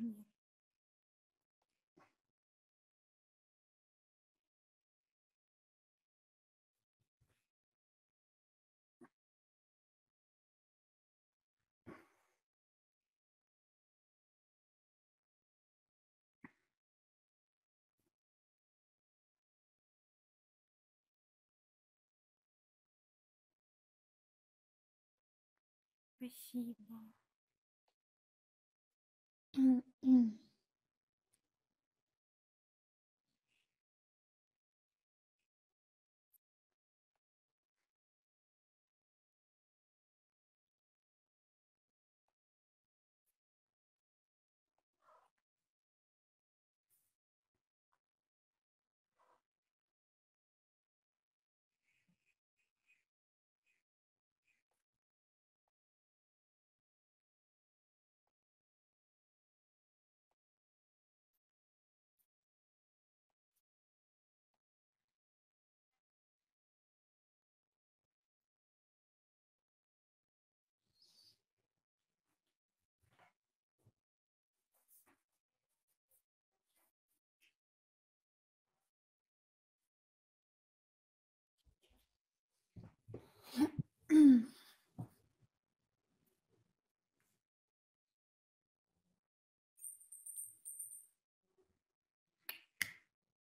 Нет. Спасибо.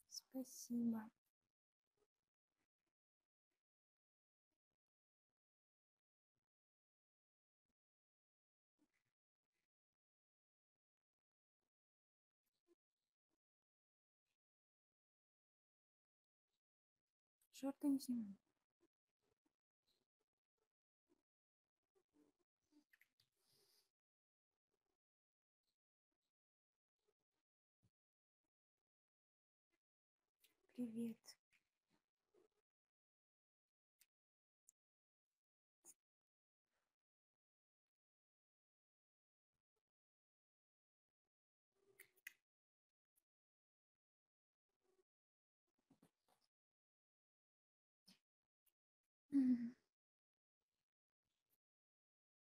Спасибо. Шорты не снимаю. Привет.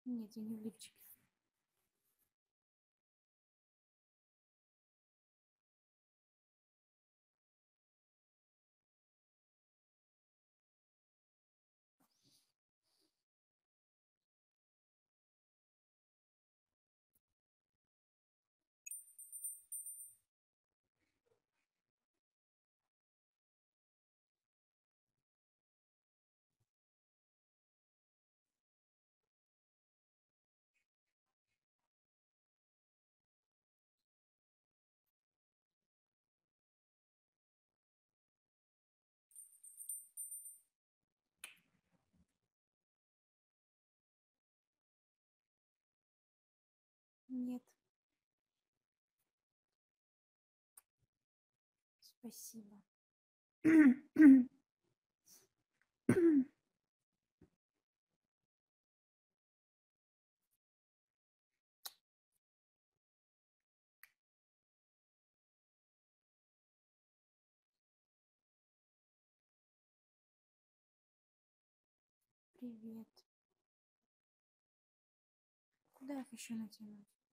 Нет, я не в лифчике. Нет. Спасибо. Привет. Куда их еще натянуть?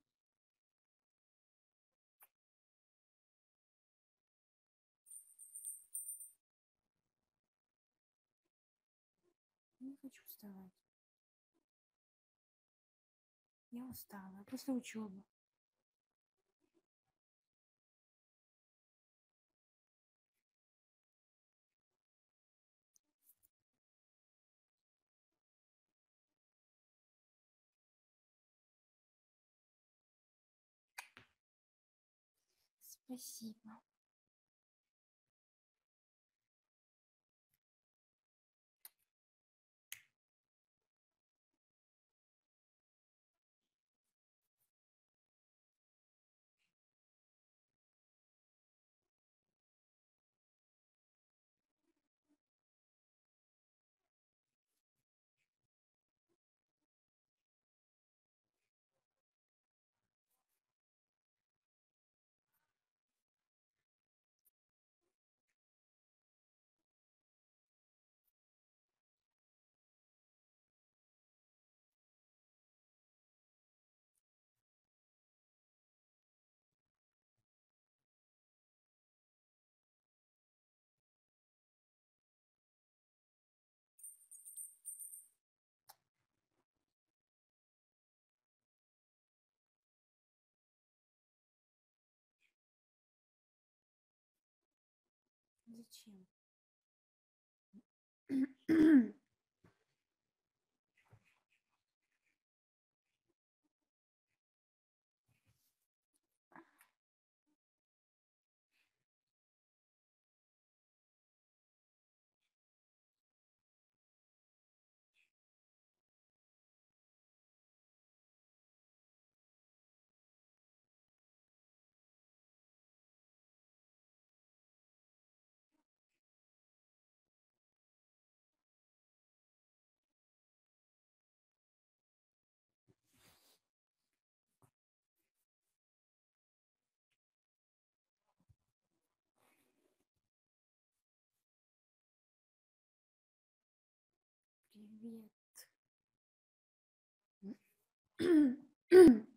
Хочу вставать. Я устала после учебы. Спасибо. чем Привет.